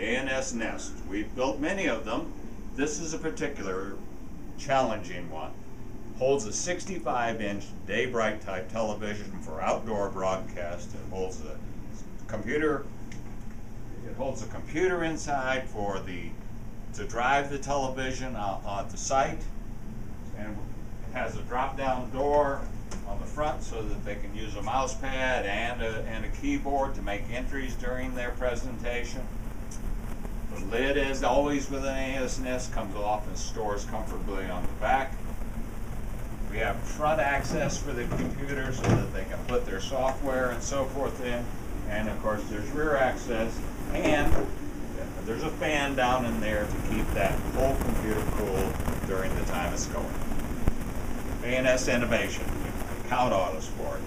A&S Nest. We've built many of them. This is a particular challenging one. Holds a 65 inch day bright type television for outdoor broadcast. It holds a computer. It holds a computer inside for the to drive the television on the site, and it has a drop-down door on the front so that they can use a mouse pad and a, and a keyboard to make entries during their presentation. The lid, as always with an A&S Nest, comes off and stores comfortably on the back. We have front access for the computer so that they can put their software and so forth in. And of course, there's rear access and there's a fan down in there to keep that whole computer cool during the time it's going. A&S Innovation, count on us for it.